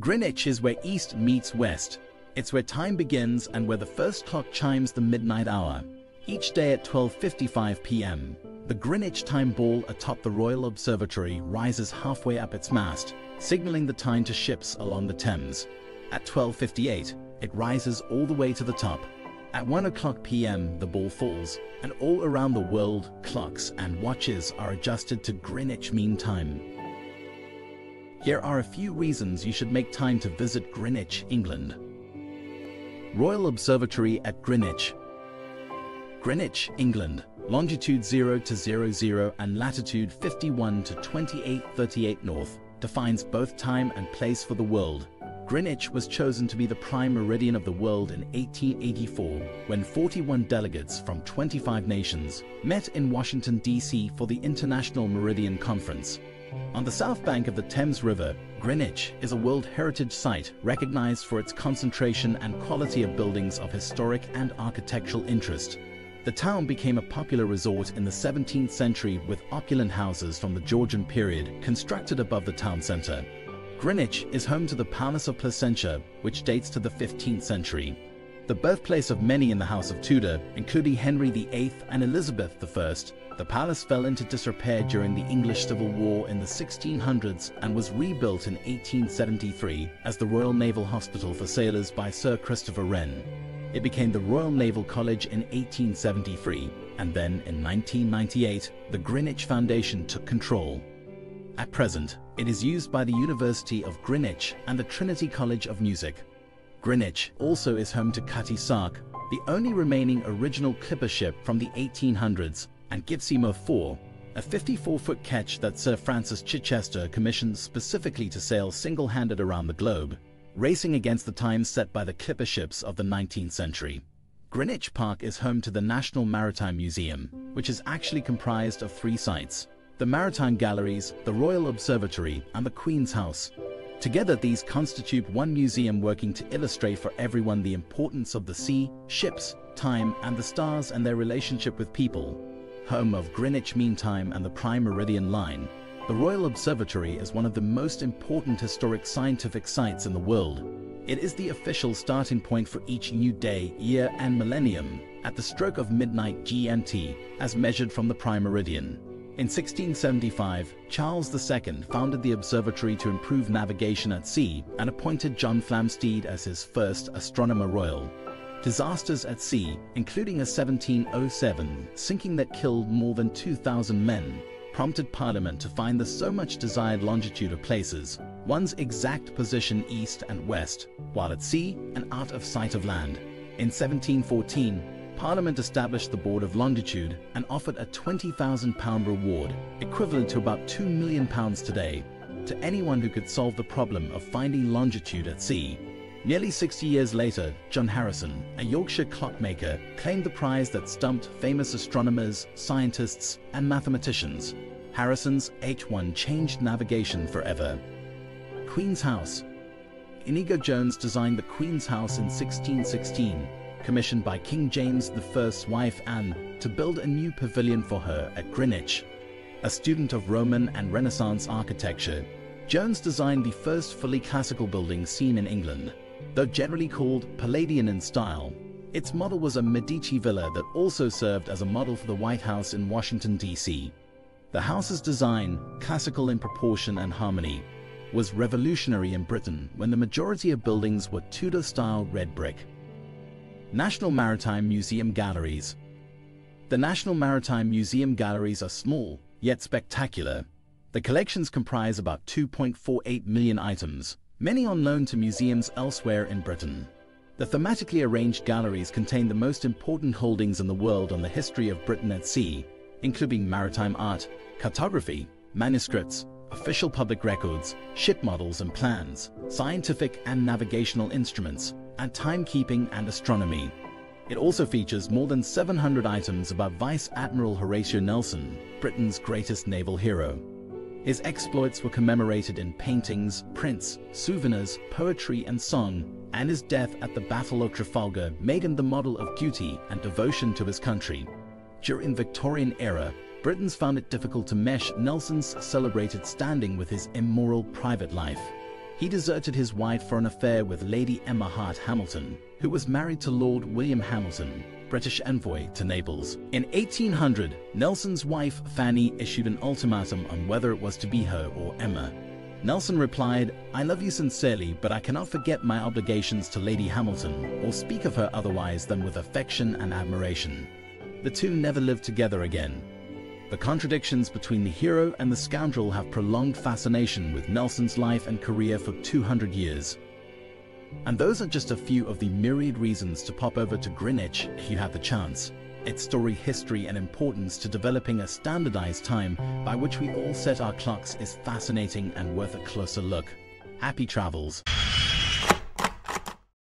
Greenwich is where east meets west. It's where time begins and where the first clock chimes the midnight hour. Each day at 12.55 p.m., the Greenwich Time Ball atop the Royal Observatory rises halfway up its mast, signaling the time to ships along the Thames. At 12.58, it rises all the way to the top. At 1 o'clock p.m., the ball falls, and all around the world, clocks and watches are adjusted to Greenwich Mean Time. Here are a few reasons you should make time to visit Greenwich, England. Royal Observatory at Greenwich. Greenwich, England, longitude 0 to 00 and latitude 51 to 2838 north, defines both time and place for the world. Greenwich was chosen to be the prime meridian of the world in 1884 when 41 delegates from 25 nations met in Washington, D.C. for the International Meridian Conference. On the south bank of the Thames River, Greenwich is a World Heritage Site recognized for its concentration and quality of buildings of historic and architectural interest. The town became a popular resort in the 17th century with opulent houses from the Georgian period constructed above the town centre. Greenwich is home to the Palace of Placentia, which dates to the 15th century. The birthplace of many in the House of Tudor, including Henry VIII and Elizabeth I, the palace fell into disrepair during the English Civil War in the 1600s and was rebuilt in 1873 as the Royal Naval Hospital for Sailors by Sir Christopher Wren. It became the Royal Naval College in 1873, and then in 1998, the Greenwich Foundation took control. At present, it is used by the University of Greenwich and the Trinity College of Music. Greenwich also is home to Cutty Sark, the only remaining original clipper ship from the 1800s and Gipsy 4, a 54-foot ketch that Sir Francis Chichester commissioned specifically to sail single-handed around the globe, racing against the times set by the clipper ships of the 19th century. Greenwich Park is home to the National Maritime Museum, which is actually comprised of three sites, the Maritime Galleries, the Royal Observatory, and the Queen's House. Together these constitute one museum working to illustrate for everyone the importance of the sea, ships, time, and the stars and their relationship with people, home of Greenwich Mean Time and the Prime Meridian Line, the Royal Observatory is one of the most important historic scientific sites in the world. It is the official starting point for each new day, year and millennium at the stroke of midnight GMT as measured from the Prime Meridian. In 1675, Charles II founded the observatory to improve navigation at sea and appointed John Flamsteed as his first astronomer royal. Disasters at sea, including a 1707 sinking that killed more than 2,000 men, prompted Parliament to find the so much desired longitude of places, one's exact position east and west, while at sea and out of sight of land. In 1714, Parliament established the Board of Longitude and offered a £20,000 reward, equivalent to about £2 million today, to anyone who could solve the problem of finding longitude at sea Nearly 60 years later, John Harrison, a Yorkshire clockmaker, claimed the prize that stumped famous astronomers, scientists, and mathematicians. Harrison's H1 changed navigation forever. Queen's House Inigo Jones designed the Queen's House in 1616, commissioned by King James I's wife Anne to build a new pavilion for her at Greenwich. A student of Roman and Renaissance architecture, Jones designed the first fully classical building seen in England. Though generally called Palladian in style, its model was a Medici villa that also served as a model for the White House in Washington, D.C. The house's design, classical in proportion and harmony, was revolutionary in Britain when the majority of buildings were Tudor-style red brick. National Maritime Museum Galleries The National Maritime Museum Galleries are small, yet spectacular. The collections comprise about 2.48 million items, many on loan to museums elsewhere in Britain. The thematically arranged galleries contain the most important holdings in the world on the history of Britain at sea, including maritime art, cartography, manuscripts, official public records, ship models and plans, scientific and navigational instruments, and timekeeping and astronomy. It also features more than 700 items about Vice Admiral Horatio Nelson, Britain's greatest naval hero. His exploits were commemorated in paintings, prints, souvenirs, poetry and song, and his death at the Battle of Trafalgar made him the model of duty and devotion to his country. During Victorian era, Britons found it difficult to mesh Nelson's celebrated standing with his immoral private life. He deserted his wife for an affair with Lady Emma Hart Hamilton, who was married to Lord William Hamilton, British envoy to Naples. In 1800, Nelson's wife Fanny issued an ultimatum on whether it was to be her or Emma. Nelson replied, I love you sincerely, but I cannot forget my obligations to Lady Hamilton or speak of her otherwise than with affection and admiration. The two never lived together again. The contradictions between the hero and the scoundrel have prolonged fascination with Nelson's life and career for 200 years. And those are just a few of the myriad reasons to pop over to Greenwich if you have the chance its story, history, and importance to developing a standardized time by which we all set our clocks is fascinating and worth a closer look. Happy travels.